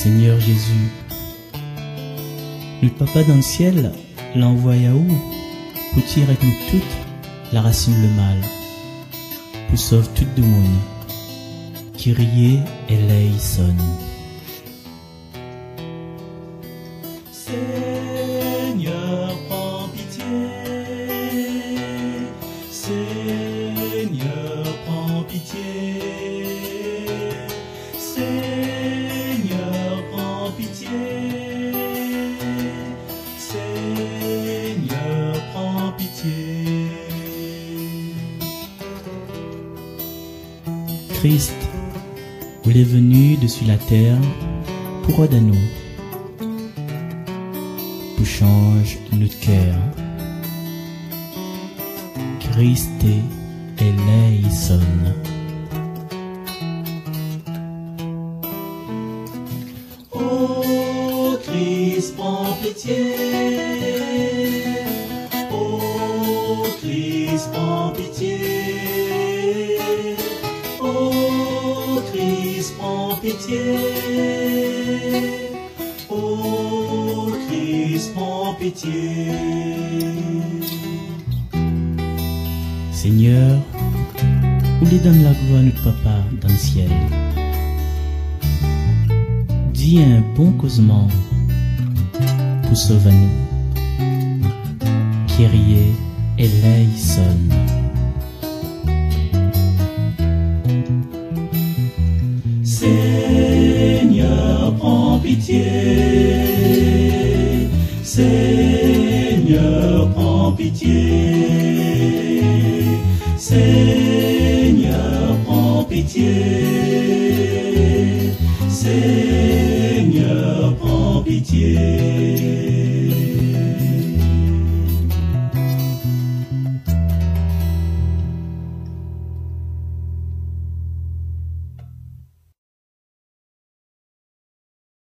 Seigneur Jésus, notre Papa dans le ciel l'envoya où pour tirer comme toute la racine le mal, pour sauver tout le monde, qui riait et sonne. Seigneur, prends pitié. Seigneur, prends pitié. Christ, vous est venu dessus la terre pour aider nous, pour changer notre cœur. Christ est sonne. Ô Christ, prends pitié. Pitié. Ô Christ, prends pitié. Seigneur, lui donne la gloire à notre Papa dans le ciel. Dis un bon causement pour sauver nous. Kyrie et Seigneur, prends pitié. Seigneur, prends pitié. Seigneur, prends pitié. Seigneur, prends pitié.